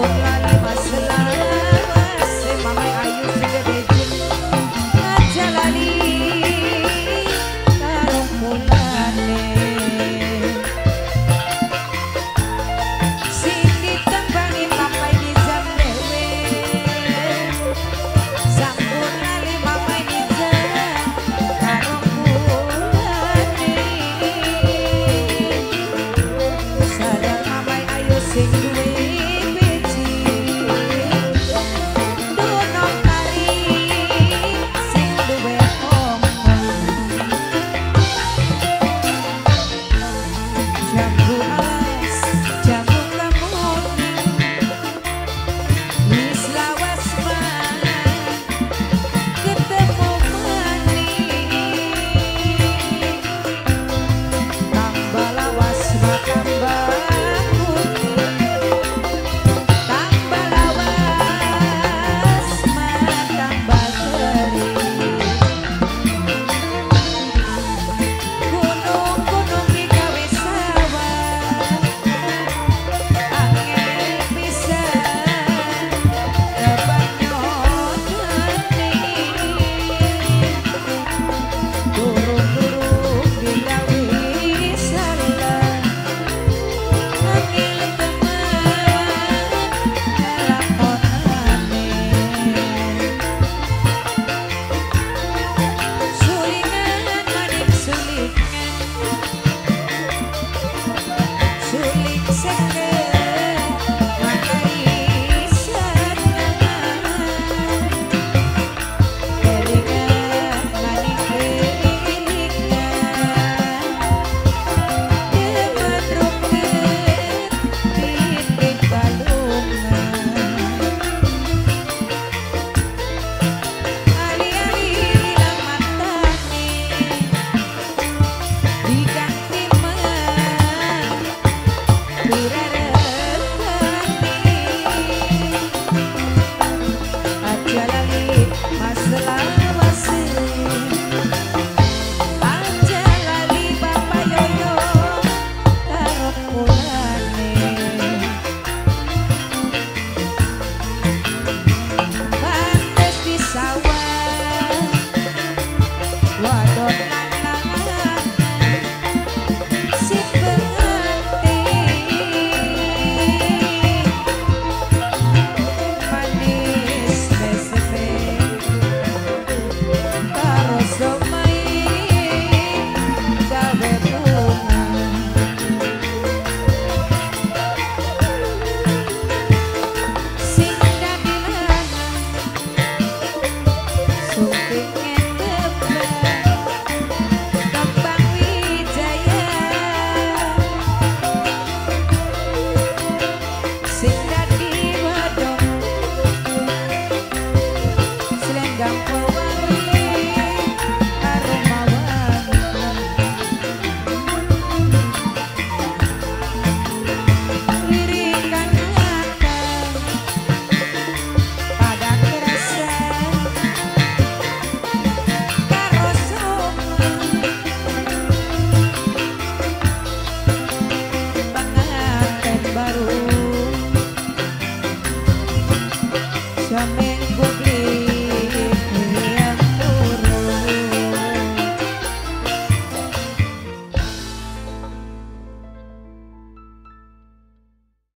Oh, my God. Minggu beli